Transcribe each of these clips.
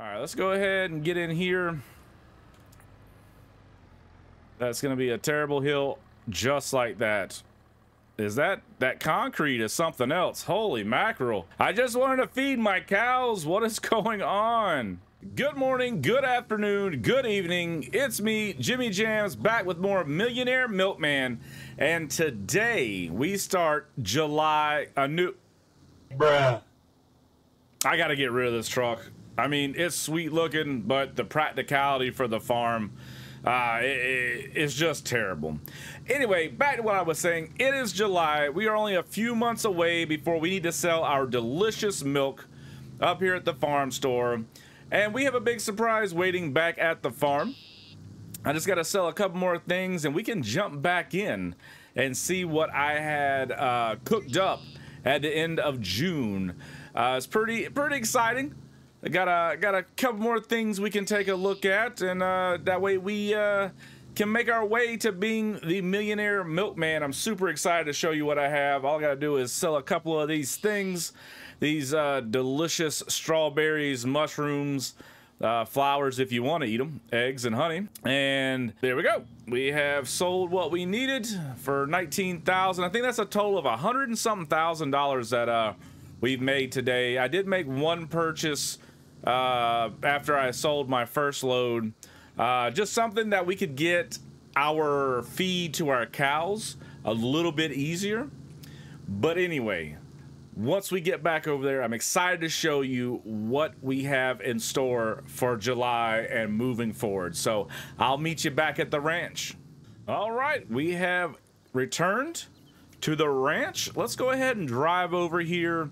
All right, let's go ahead and get in here. That's going to be a terrible hill just like that. Is that that concrete is something else? Holy mackerel. I just wanted to feed my cows. What is going on? Good morning, good afternoon, good evening. It's me, Jimmy Jams, back with more Millionaire Milkman. And today we start July, a new. Bruh. I got to get rid of this truck. I mean, it's sweet looking, but the practicality for the farm uh, it, it, just terrible. Anyway, back to what I was saying. It is July. We are only a few months away before we need to sell our delicious milk up here at the farm store. And we have a big surprise waiting back at the farm. I just got to sell a couple more things and we can jump back in and see what I had uh, cooked up at the end of June. Uh, it's pretty pretty exciting. I got a got a couple more things we can take a look at, and uh, that way we uh, can make our way to being the millionaire milkman. I'm super excited to show you what I have. All I gotta do is sell a couple of these things, these uh, delicious strawberries, mushrooms, uh, flowers if you want to eat them, eggs and honey. And there we go. We have sold what we needed for 19,000. I think that's a total of a hundred and something thousand dollars that uh, we've made today. I did make one purchase uh, after I sold my first load. Uh, just something that we could get our feed to our cows a little bit easier. But anyway, once we get back over there, I'm excited to show you what we have in store for July and moving forward. So I'll meet you back at the ranch. All right, we have returned to the ranch. Let's go ahead and drive over here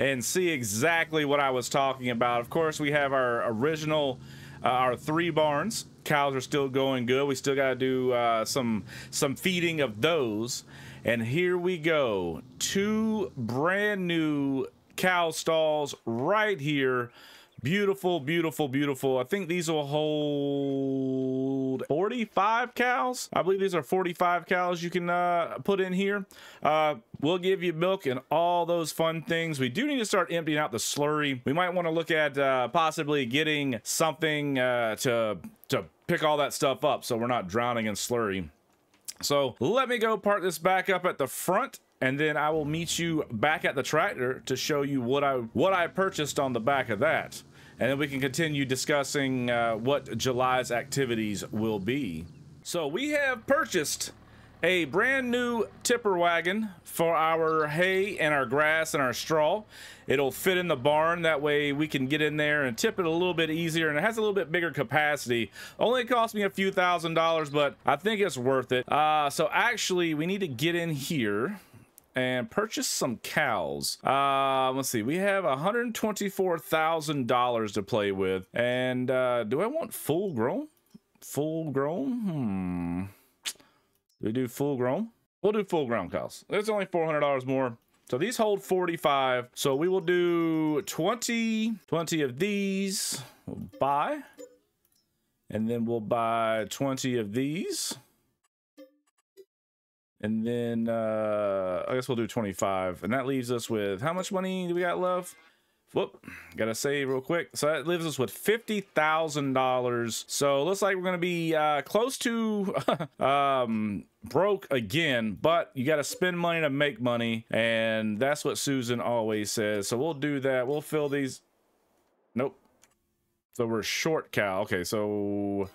and see exactly what I was talking about. Of course, we have our original, uh, our three barns. Cows are still going good. We still got to do uh, some some feeding of those. And here we go. Two brand new cow stalls right here Beautiful, beautiful, beautiful. I think these will hold 45 cows. I believe these are 45 cows you can uh, put in here. Uh, we'll give you milk and all those fun things. We do need to start emptying out the slurry. We might want to look at uh, possibly getting something uh, to, to pick all that stuff up so we're not drowning in slurry. So let me go park this back up at the front and then I will meet you back at the tractor to show you what I what I purchased on the back of that and then we can continue discussing uh, what July's activities will be. So we have purchased a brand new tipper wagon for our hay and our grass and our straw. It'll fit in the barn. That way we can get in there and tip it a little bit easier. And it has a little bit bigger capacity. Only cost me a few thousand dollars, but I think it's worth it. Uh, so actually we need to get in here and purchase some cows. Uh, let's see. We have $124,000 to play with. And uh, do I want full grown? Full grown? Hmm. Do we do full grown? We'll do full grown cows. It's only $400 more. So these hold 45. So we will do 20, 20 of these. We'll buy. And then we'll buy 20 of these. And then uh, I guess we'll do 25. And that leaves us with how much money do we got left? Whoop, gotta save real quick. So that leaves us with $50,000. So looks like we're gonna be uh, close to um, broke again, but you gotta spend money to make money. And that's what Susan always says. So we'll do that. We'll fill these. Nope. So we're short cow. Okay, so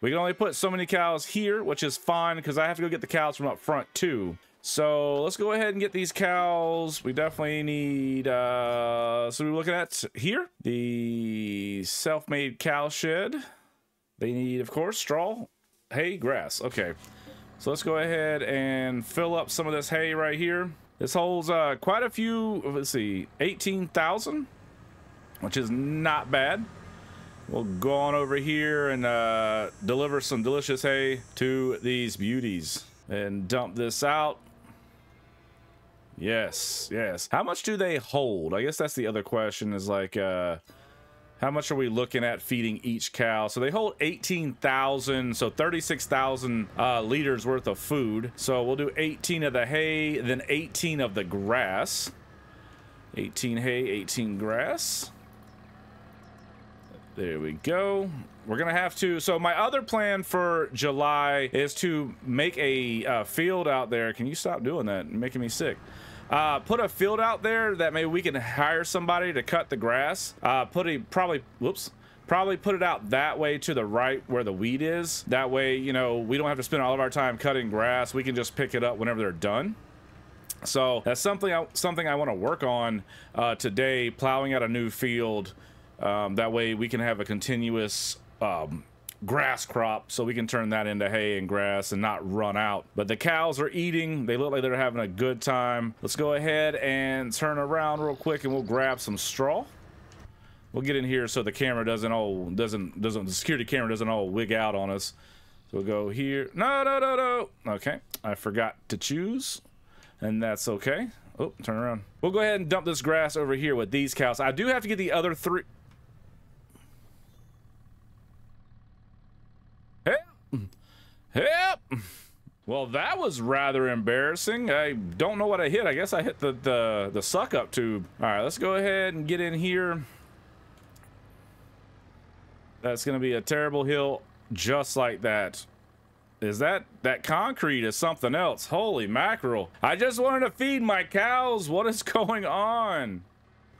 we can only put so many cows here, which is fine because I have to go get the cows from up front too. So let's go ahead and get these cows. We definitely need, uh, so we're looking at here, the self-made cow shed. They need, of course, straw, hay, grass. Okay. So let's go ahead and fill up some of this hay right here. This holds uh, quite a few, let's see, 18,000, which is not bad. We'll go on over here and uh, deliver some delicious hay to these beauties and dump this out. Yes, yes. How much do they hold? I guess that's the other question is like, uh, how much are we looking at feeding each cow? So they hold 18,000, so 36,000 uh, liters worth of food. So we'll do 18 of the hay, then 18 of the grass. 18 hay, 18 grass. There we go. We're gonna have to. So my other plan for July is to make a uh, field out there. Can you stop doing that? You're making me sick. Uh, put a field out there that maybe we can hire somebody to cut the grass. Uh, put a probably. Whoops. Probably put it out that way to the right where the weed is. That way, you know, we don't have to spend all of our time cutting grass. We can just pick it up whenever they're done. So that's something I, something I want to work on uh, today, plowing out a new field. Um, that way we can have a continuous um, grass crop so we can turn that into hay and grass and not run out. But the cows are eating. They look like they're having a good time. Let's go ahead and turn around real quick and we'll grab some straw. We'll get in here so the camera doesn't all doesn't doesn't the security camera doesn't all wig out on us. So we'll go here. No, no, no, no. Okay, I forgot to choose, and that's okay. Oh, turn around. We'll go ahead and dump this grass over here with these cows. I do have to get the other three. Help! Well, that was rather embarrassing. I don't know what I hit. I guess I hit the, the, the suck up tube. All right, let's go ahead and get in here. That's going to be a terrible hill just like that. Is that that concrete is something else? Holy mackerel. I just wanted to feed my cows. What is going on?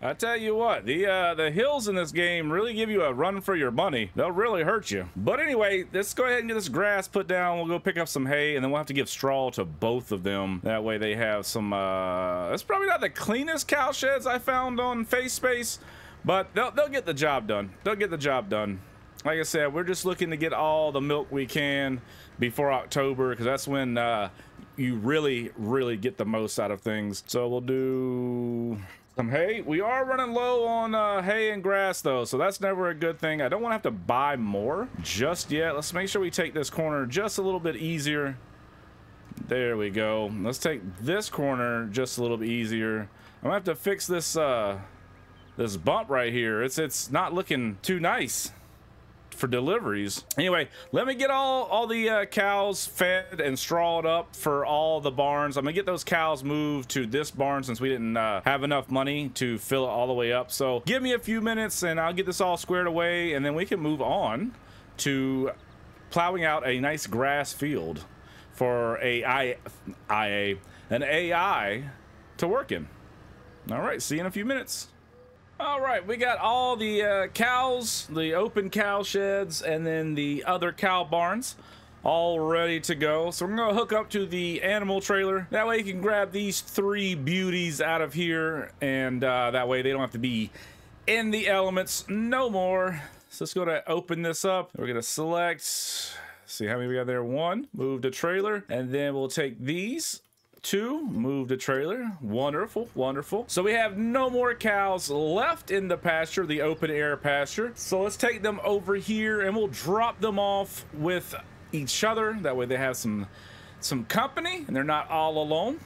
I tell you what, the uh, the hills in this game really give you a run for your money. They'll really hurt you. But anyway, let's go ahead and get this grass put down. We'll go pick up some hay, and then we'll have to give straw to both of them. That way they have some, uh, that's probably not the cleanest cow sheds I found on Face Space, but they'll, they'll get the job done. They'll get the job done like I said, we're just looking to get all the milk we can before October because that's when uh, you really, really get the most out of things. So we'll do some hay. We are running low on uh, hay and grass though, so that's never a good thing. I don't want to have to buy more just yet. Let's make sure we take this corner just a little bit easier. There we go. Let's take this corner just a little bit easier. I'm gonna have to fix this uh, this bump right here. It's it's not looking too nice for deliveries. Anyway, let me get all, all the uh, cows fed and strawed up for all the barns. I'm gonna get those cows moved to this barn since we didn't uh, have enough money to fill it all the way up. So give me a few minutes and I'll get this all squared away and then we can move on to plowing out a nice grass field for a I, an AI to work in. All right, see you in a few minutes. All right, we got all the uh, cows, the open cow sheds, and then the other cow barns all ready to go. So we're gonna hook up to the animal trailer. That way you can grab these three beauties out of here, and uh, that way they don't have to be in the elements no more. So let's go to open this up. We're gonna select, see how many we got there. One, move the trailer, and then we'll take these two, move the trailer. Wonderful, wonderful. So we have no more cows left in the pasture, the open air pasture. So let's take them over here and we'll drop them off with each other. That way they have some some company and they're not all alone.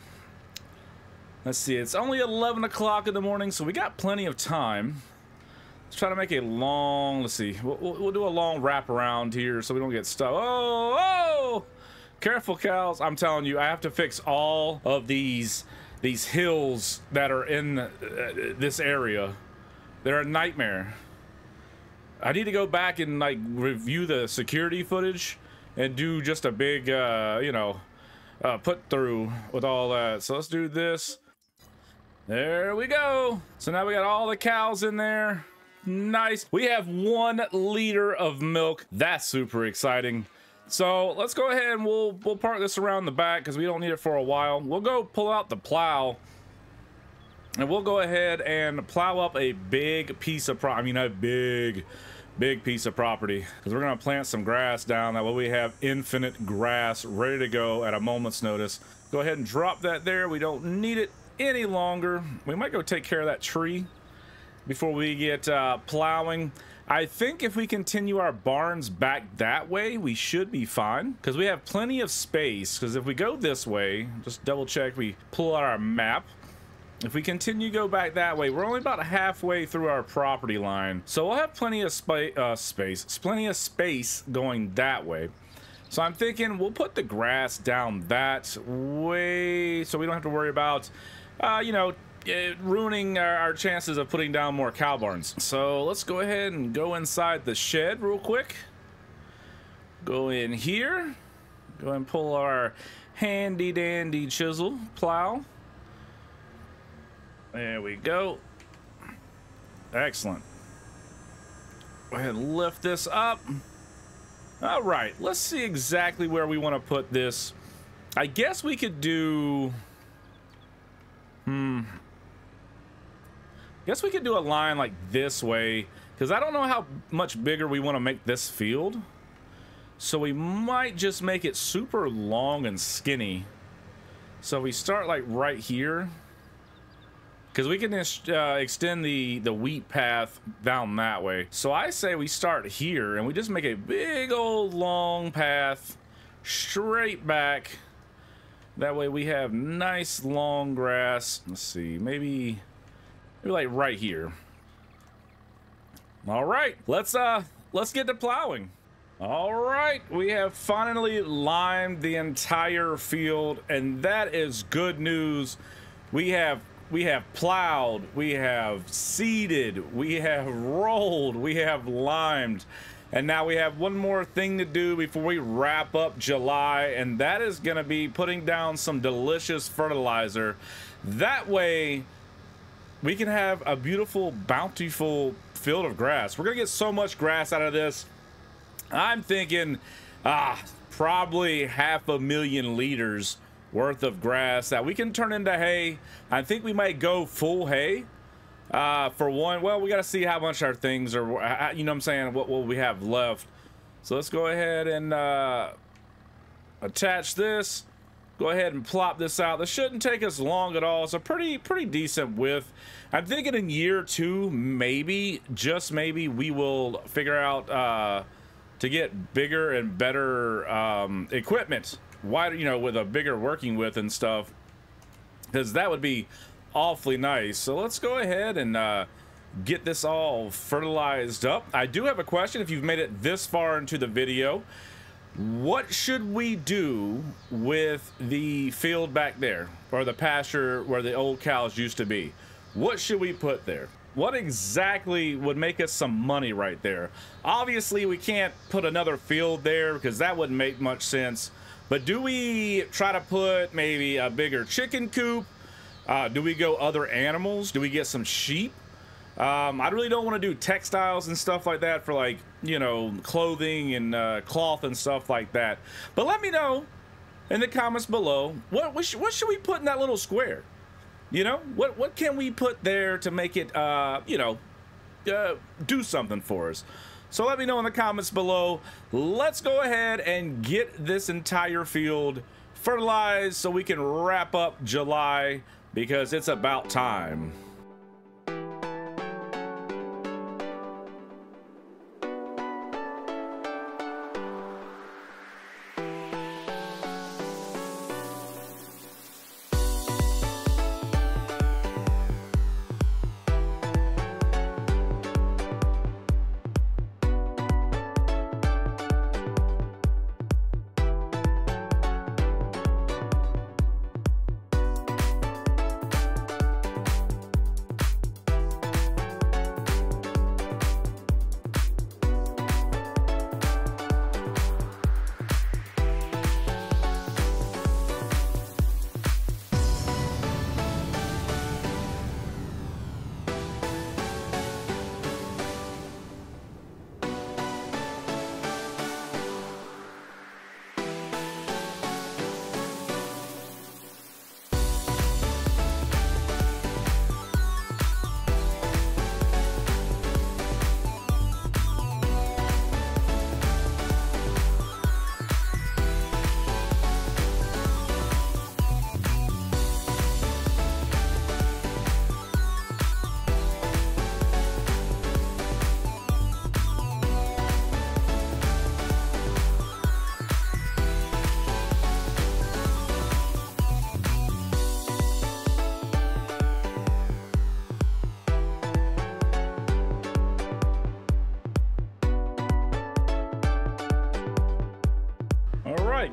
Let's see, it's only 11 o'clock in the morning, so we got plenty of time. Let's try to make a long, let's see, we'll, we'll do a long wrap around here so we don't get stuck. Oh, oh! Careful, cows. I'm telling you, I have to fix all of these these hills that are in uh, this area. They're a nightmare. I need to go back and like review the security footage and do just a big, uh, you know, uh, put through with all that. So let's do this. There we go. So now we got all the cows in there. Nice. We have one liter of milk. That's super exciting. So let's go ahead and we'll we'll park this around the back because we don't need it for a while. We'll go pull out the plow and we'll go ahead and plow up a big piece of pro I mean a big big piece of property because we're gonna plant some grass down that way we have infinite grass ready to go at a moment's notice. Go ahead and drop that there. We don't need it any longer. We might go take care of that tree before we get uh, plowing. I think if we continue our barns back that way, we should be fine because we have plenty of space. Because if we go this way, just double check, we pull out our map. If we continue go back that way, we're only about halfway through our property line. So we'll have plenty of spa uh, space, plenty of space going that way. So I'm thinking we'll put the grass down that way so we don't have to worry about, uh, you know, uh, ruining our, our chances of putting down more cow barns. So let's go ahead and go inside the shed real quick. Go in here. Go and pull our handy dandy chisel plow. There we go. Excellent. Go ahead and lift this up. All right, let's see exactly where we want to put this. I guess we could do... Hmm. Guess we could do a line like this way, because I don't know how much bigger we want to make this field. So we might just make it super long and skinny. So we start like right here. Because we can uh, extend the, the wheat path down that way. So I say we start here and we just make a big old long path straight back. That way we have nice long grass. Let's see, maybe, like right here. All right, let's uh, let's get to plowing. All right, we have finally limed the entire field, and that is good news. We have we have plowed, we have seeded, we have rolled, we have limed. And now we have one more thing to do before we wrap up July, and that is going to be putting down some delicious fertilizer. That way, we can have a beautiful, bountiful field of grass. We're going to get so much grass out of this. I'm thinking, ah, probably half a million liters worth of grass that we can turn into hay. I think we might go full hay uh, for one. Well, we got to see how much our things are, you know what I'm saying, what will we have left. So let's go ahead and uh, attach this. Go ahead and plop this out. This shouldn't take us long at all. It's a pretty, pretty decent width. I'm thinking in year two, maybe, just maybe, we will figure out uh, to get bigger and better um, equipment wider, you know, with a bigger working width and stuff, because that would be awfully nice. So let's go ahead and uh, get this all fertilized up. I do have a question if you've made it this far into the video. What should we do with the field back there or the pasture where the old cows used to be? What should we put there? What exactly would make us some money right there? Obviously, we can't put another field there because that wouldn't make much sense. But do we try to put maybe a bigger chicken coop? Uh, do we go other animals? Do we get some sheep? Um, I really don't want to do textiles and stuff like that for like, you know, clothing and uh, cloth and stuff like that. But let me know in the comments below, what, what, sh what should we put in that little square? You know, what, what can we put there to make it, uh, you know, uh, do something for us? So let me know in the comments below. Let's go ahead and get this entire field fertilized so we can wrap up July because it's about time.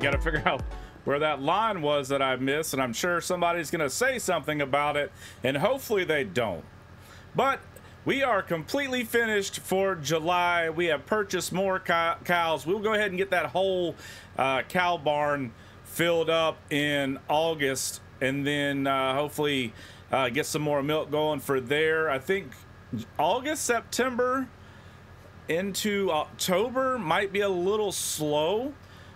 Got to figure out where that line was that I missed, and I'm sure somebody's to say something about it, and hopefully they don't. But we are completely finished for July. We have purchased more cows. We'll go ahead and get that whole uh, cow barn filled up in August, and then uh, hopefully uh, get some more milk going for there. I think August, September into October might be a little slow.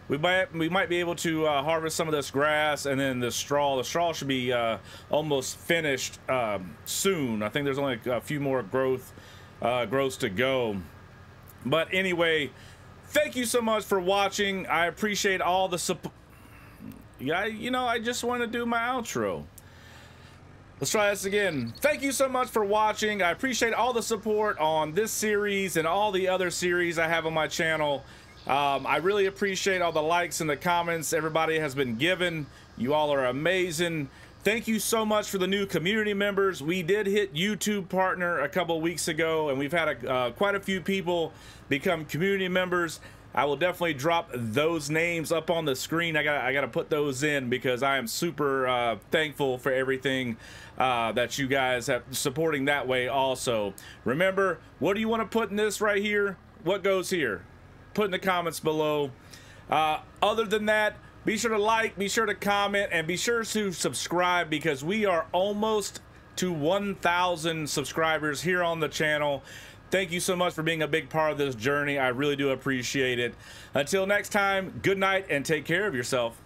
We might we might be able to uh, harvest some of this grass and then the straw. The straw should be uh, almost finished um, soon. I think there's only a few more growth uh, growths to go. But anyway, thank you so much for watching. I appreciate all the support. Yeah, you know, I just want to do my outro. Let's try this again. Thank you so much for watching. I appreciate all the support on this series and all the other series I have on my channel. Um, I really appreciate all the likes and the comments everybody has been given. You all are amazing. Thank you so much for the new community members. We did hit YouTube partner a couple weeks ago, and we've had a, uh, quite a few people become community members. I will definitely drop those names up on the screen. I got I got to put those in because I am super uh, thankful for everything uh, that you guys have supporting that way. Also, remember what do you want to put in this right here? What goes here? Put in the comments below. Uh, other than that, be sure to like, be sure to comment, and be sure to subscribe because we are almost to 1,000 subscribers here on the channel. Thank you so much for being a big part of this journey. I really do appreciate it. Until next time, good night and take care of yourself.